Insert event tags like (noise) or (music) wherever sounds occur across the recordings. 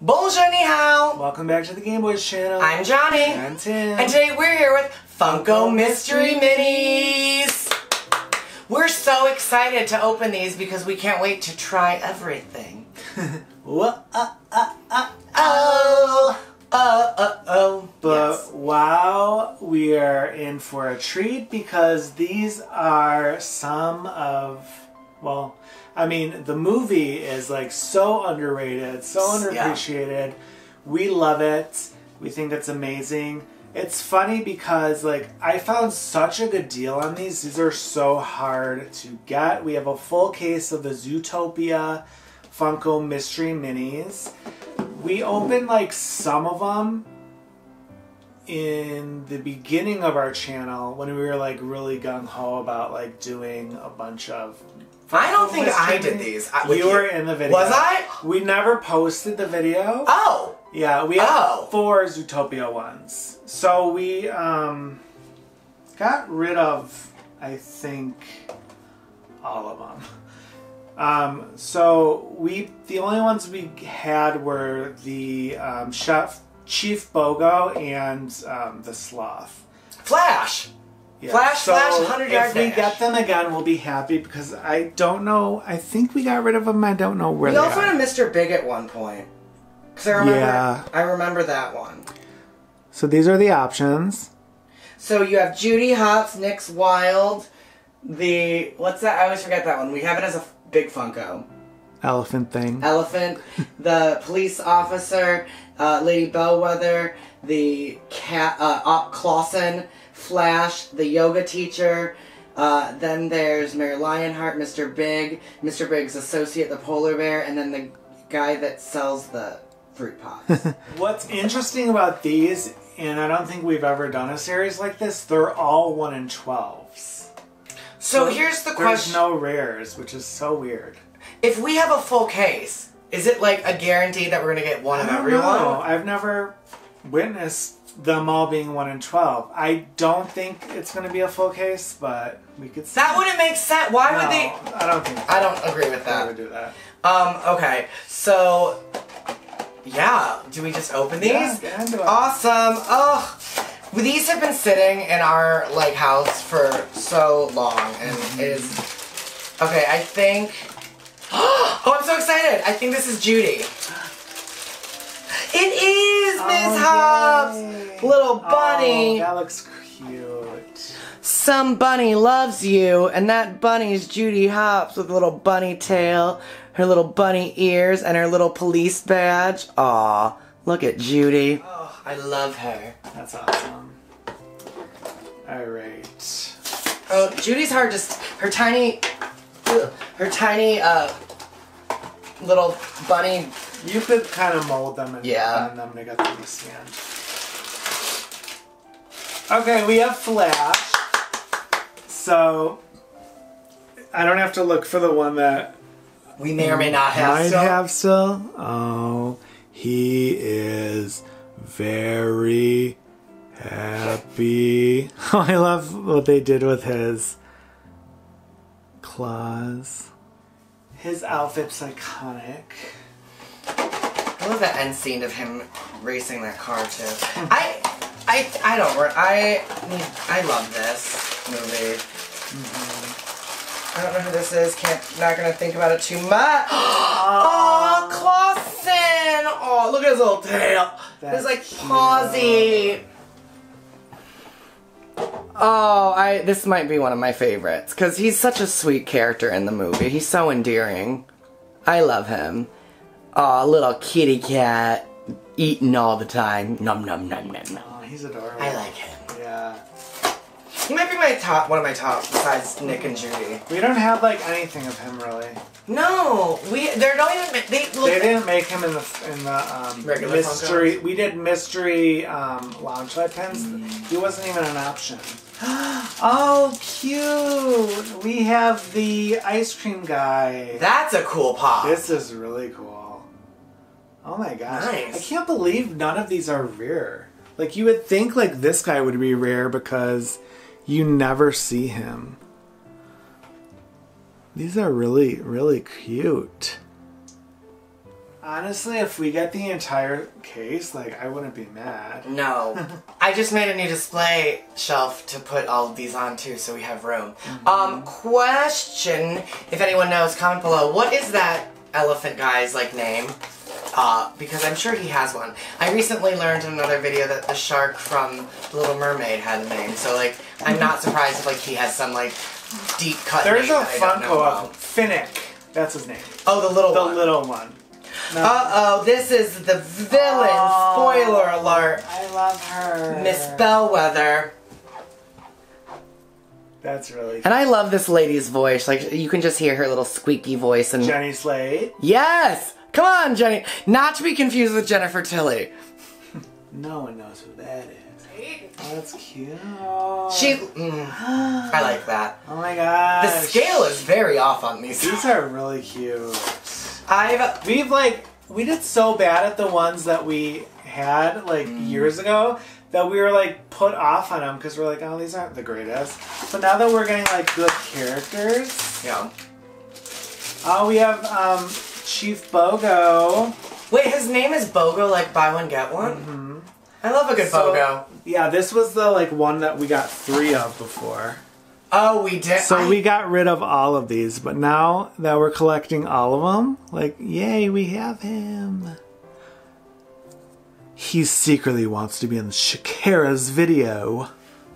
Bonjour, ni hao. Welcome back to the GaymeBoyz channel. I'm Johnny. And Tim. And today we're here with Funko Mystery Minis. We're so excited to open these because we can't wait to try everything. (laughs) What? Uh, uh, uh, Oh, uh, uh, oh. But yes. wow, we are in for a treat because these are some of, well, I mean, the movie is like so underrated, so Yeah. underappreciated. We love it. We think it's amazing. It's funny because like I found such a good deal on these. These are so hard to get. We have a full case of the Zootopia Funko Mystery Minis. We opened like some of them in the beginning of our channel when we were like really gung ho about like doing a bunch of. I don't think I did these. I- with You were in the video. Was I? We never posted the video. Oh, Yeah, we have Oh. four Zootopia ones. So we um got rid of I think all of them. Um, so we the only ones we had were the um, chef Chief Bogo and um, the sloth. Flash. Yeah. Flash, flash, 100 yard we get them again, we'll be happy because I don't know. I think we got rid of them. I don't know where We they also are. had a Mr. Big at one point. Cause I remember, Yeah. I remember that one. So these are the options. So you have Judy Hopps, Nick's Wild, the what's that? I always forget that one. We have it as a big Funko. Elephant thing. Elephant, the police officer, uh, Lady Bellwether, the cat, uh, Op Clawhauser, Flash, the yoga teacher. Uh, then there's Mayor Lionheart, Mr. Big, Mr. Big's associate, the polar bear, and then the guy that sells the fruit pots. (laughs) What's interesting about these, and I don't think we've ever done a series like this, they're all 1 in 12s. so here's the There's question. no rares, which is so weird. If we have a full case, is it like a guarantee that we're gonna get one I of don't everyone? know. I've never witnessed them all being 1 in 12. I don't think it's going to be a full case, but we could see. That wouldn't make sense. Why no, would they? I don't think I don't agree with that. would do that. Um, okay, so yeah, do we just open these? Yeah, get into it. Awesome. Oh, these have been sitting in our like house for so long, and it is okay. I think. (gasps) Oh, I'm so excited! I think this is Judy. It is Miss Oh, Hopps, little bunny. Oh, that looks cute. Some bunny loves you, and that bunny is Judy Hopps with a little bunny tail, her little bunny ears, and her little police badge. Aw, look at Judy. Oh, I love her. That's awesome. Alright. Oh, Judy's hard just her tiny, her tiny, uh, little bunny. You could kind of mold them and Yeah. bend them to get them to stand. Okay, we have Flash. So I don't have to look for the one that We may or may not have. might still. have still. Oh, he is very happy. Oh, (laughs) I love what they did with his claws. His outfit's iconic. I love that end scene of him racing that car too. Hmm. I, I, I don't. I, I love this movie. I don't know who this is. Can't. Not gonna think about it too much. (gasps) oh, Clawhauser! Oh, look at his little tail. That's His like pausey. Oh, I. This might be one of my favorites because he's such a sweet character in the movie. He's so endearing. I love him. Aw, little kitty cat eating all the time. Num num num num num. Oh, he's adorable. I like him. Yeah. He might be my top, one of my top, besides Nick and Judy. We don't have like anything of him really. No, we they're not even they look. They didn't make him in the in the um, Regular mystery. We did mystery um, Loungefly pens. He wasn't even an option. (gasps) oh, cute! We have the ice cream guy. That's a cool pop. This is really cool. Oh my gosh! Nice. I can't believe none of these are rare. Like you would think, like this guy would be rare because you never see him. These are really, really cute. Honestly, if we get the entire case, like I wouldn't be mad. No. (laughs) I just made a new display shelf to put all of these on too, so we have room. Um, question, if anyone knows, comment below. What is that elephant guy's, like, name? Uh, because I'm sure he has one. I recently learned in another video that the shark from The Little Mermaid had a name, so, like, I'm not surprised if, like, he has some, like, deep cut There's name a that I don't know Funko of Finnick. That's his name. Oh, the little The one. The little one. No. Uh-oh, this is the villain. Spoiler alert. I love her. Miss Bellwether. That's really And I love this lady's voice. Like you can just hear her little squeaky voice and Jenny Slate. Yes! Come on, Jenny. Not to be confused with Jennifer Tilly. (laughs) No one knows who that is. That's cute. She mm, I like that. Oh my god. The scale is very off on these. These are really cute. I've We've like we did so bad at the ones that we had like Mm. years ago that we were like put off on them because we're like, oh, these aren't the greatest. So now that we're getting like good characters, yeah. oh, we have um Chief Bogo. Wait, his name is Bogo like buy one get one? I love a good So- Bogo. Yeah, this was the like one that we got three of before. Oh, we did. So I- we got rid of all of these, but now that we're collecting all of them, like, yay, we have him. He secretly wants to be in Shakira's video.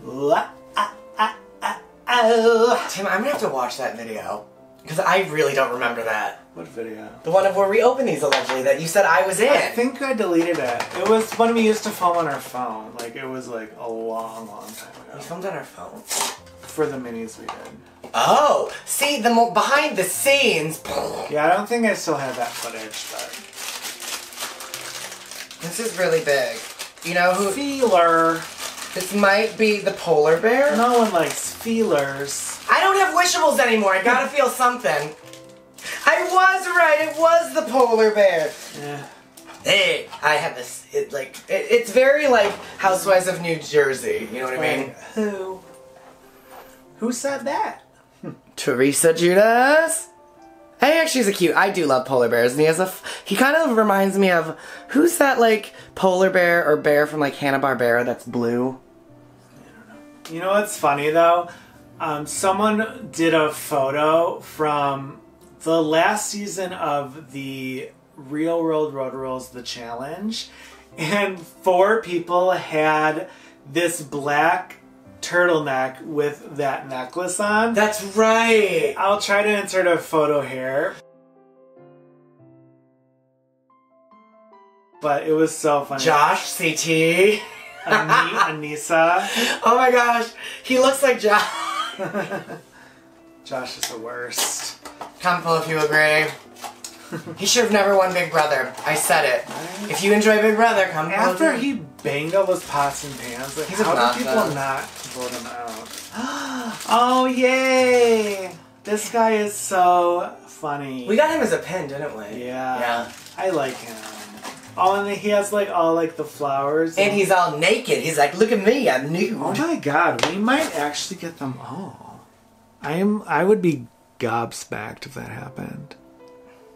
La- ah, ah, ah, oh. Tim, I'm gonna have to watch that video. Because I really don't remember that. What video? The one of where we open these allegedly that you said I was in. I think I deleted it. It was when we used to film on our phone. Like, it was like a long, long time ago. we filmed on our phone. For the minis we did. Oh, see the mo- behind the scenes. Yeah, I don't think I still have that footage, but. This is really big. You know who? Feeler. This might be the polar bear. No one likes feelers. I don't have wishables anymore. I gotta feel something. I was right. It was the polar bear. Yeah. Hey, I have this. It like it, it's very like Housewives of New Jersey. You know what I mean? Who? Who said that? Teresa Giudice. Hey, actually, he's a cute. I do love polar bears, and he has a. f- He kind of reminds me of who's that like polar bear or bear from like Hanna Barbera that's blue. You know what's funny though? Um, someone did a photo from the last season of the Real World Road Rules The Challenge, and four people had this black turtleneck with that necklace on. That's right. I'll try to insert a photo here. But it was so funny. Josh CT. Ani- (laughs) Anissa. Oh my gosh, he looks like Josh. (laughs) Josh is the worst. Below if you agree. He should have never won Big Brother. I said it. If you enjoy Big Brother, come. After he banged all those pots and pans, like, He's how do people not vote him out? (gasps) oh, yay! This guy is so funny. We got him as a pin, didn't we? Yeah. Yeah. I like him. Oh, and he has like all like the flowers. And he's all naked. He's like, look at me, I'm nude. Oh my god, we might actually get them all. I am. I would be gobsmacked if that happened.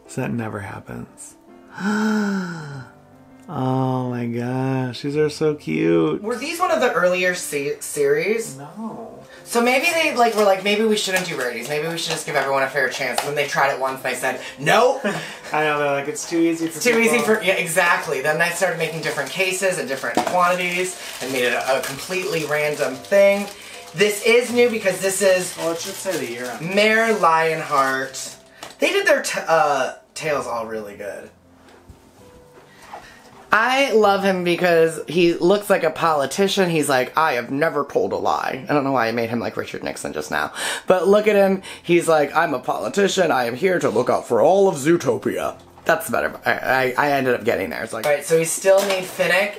So that never happens. (gasps) oh my gosh, these are so cute. Were these one of the earlier se- series? No. So maybe they like were like, maybe we shouldn't do rarities. Maybe we should just give everyone a fair chance. And then they tried it once and they said, no, (laughs) I know they're like it's too easy for It's too easy for yeah, exactly. Then I started making different cases and different quantities and made it a, a completely random thing. This is new because this is Well, it should say the year on. Mayor Lionheart. They did their t- uh, tails all really good. I love him because he looks like a politician. He's like, I have never told a lie. I don't know why I made him like Richard Nixon just now. But look at him. He's like, I'm a politician. I am here to look out for all of Zootopia. That's better. I, I, I ended up getting there. It's like, alright, so we still need Finnick,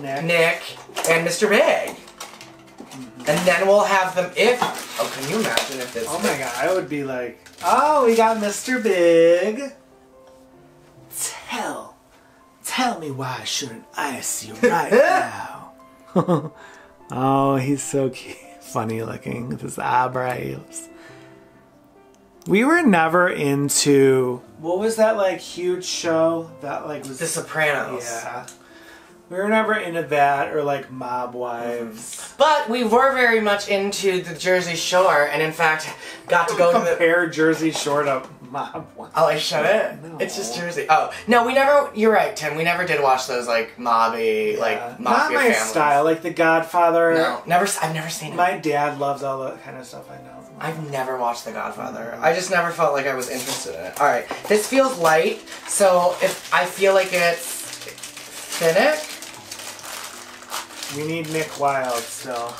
Nick. Nick, and Mr. Big. And then we'll have them if. Oh, can you imagine if this. Oh my god, I would be like, oh, we got Mr. Big. Tell, tell me why shouldn't ice you right (laughs) now. (laughs) oh, he's so cute, (laughs) funny looking with his eyebrows. We were never into what was that like huge show that like was The Sopranos. Yeah. We were never into that or like Mob Wives. Mm-hmm. But we were very much into the Jersey Shore, and in fact, got to go to the. Compare Jersey Shore to Mob. Oh, I shut it. No. It's just Jersey. Oh no, we never. You're right, Tim. We never did watch those like mobby, Yeah. like Not mafia my families. style, like The Godfather. No, never. I've never seen it. My dad loves all that kind of stuff. I know. I've never watched The Godfather. Mm-hmm. I just never felt like I was interested in it. All right, this feels light, so if I feel like it's Finnick. We need Nick Wilde still.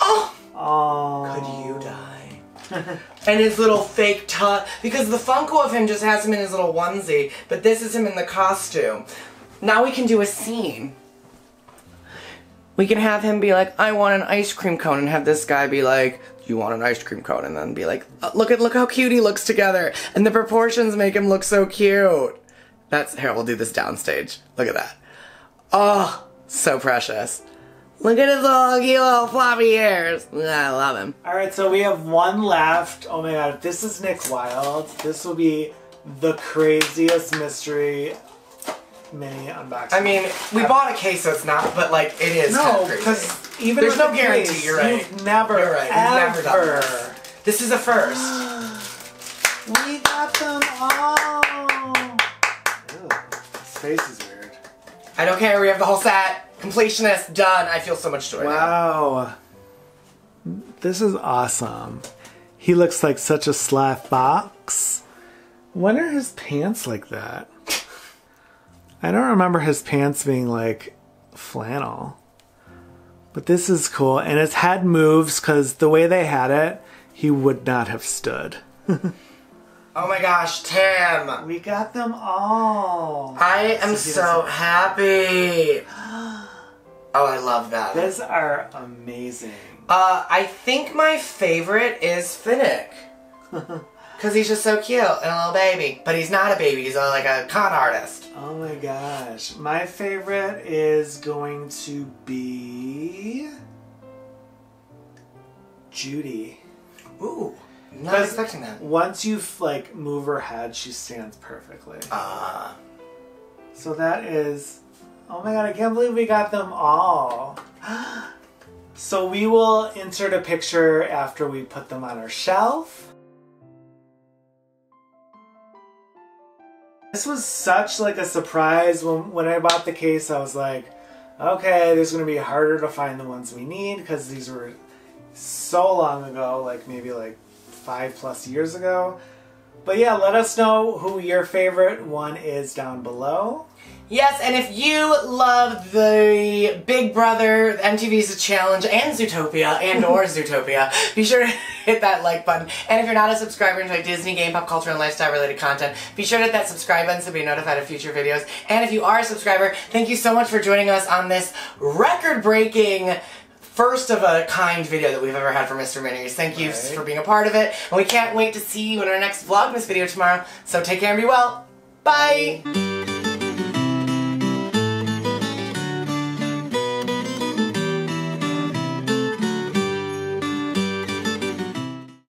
Oh, Oh. could you die? (laughs) and his little fake tut because the Funko of him just has him in his little onesie, but this is him in the costume. Now we can do a scene. We can have him be like, "I want an ice cream cone," and have this guy be like, "You want an ice cream cone?" And then be like, "Uh, "Look at look how cute he looks together," and the proportions make him look so cute. That's here. We'll do this downstage. Look at that. Oh, so precious. Look at his little cute little floppy ears. I love him. All right, so we have one left. Oh my god, if this is Nick Wilde, this will be the craziest mystery mini unboxing. I mean, we bought a case, so it's not, but like it is. no, kinda because even There's with no the guarantee, case, you're right. You've never, You're right, we've ever. never done this. this is a first. (gasps) We got them all. Ew, his face is weird. I don't care. We have the whole set. Completionist done. I feel so much joy. now. Wow. This is awesome. He looks like such a slack box. When are his pants like that? I don't remember his pants being like flannel. But this is cool. And his head moves because the way they had it, he would not have stood. (laughs) Oh my gosh, Tim. We got them all. I am So so happy. Oh, I love that. These are amazing. Uh, I think my favorite is Finnick. (laughs) Because he's just so cute and a little baby. But he's not a baby, he's a, like a con artist. Oh my gosh. My favorite is going to be Judy. Ooh, not expecting that. Once you like move her head, she stands perfectly. Uh, So that is Oh my god, I can't believe we got them all. (gasps) So we will insert a picture after we put them on our shelf. This was such like a surprise when when I bought the case. I was like, okay, there's to be harder to find the ones we need because these were so long ago, like maybe like 5 plus years ago. But yeah, let us know who your favorite one is down below. Yes, and if you love the Big Brother, MTV's Challenge, and Zootopia, and or (laughs) Zootopia, be sure to hit that like button. And if you're not a subscriber and enjoy Disney, game, pop culture, and lifestyle related content, be sure to hit that subscribe button so be notified of future videos. And if you are a subscriber, thank you so much for joining us on this record-breaking first of a kind video that we've ever had for Mystery Minis. Thank you Right. for being a part of it. And we can't wait to see you in our next Vlogmas video tomorrow. So take care and be well. Bye.